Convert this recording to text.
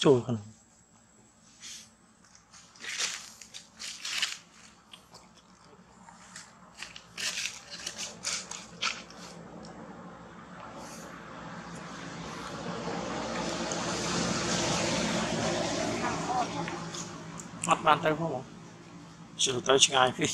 trôi còn mắt bàn tay không sửa tới ngày đi